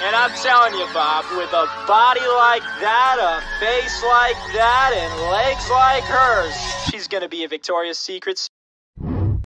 And I'm telling you, Bob, with a body like that, a face like that, and legs like hers, she's gonna be a Victoria's Secret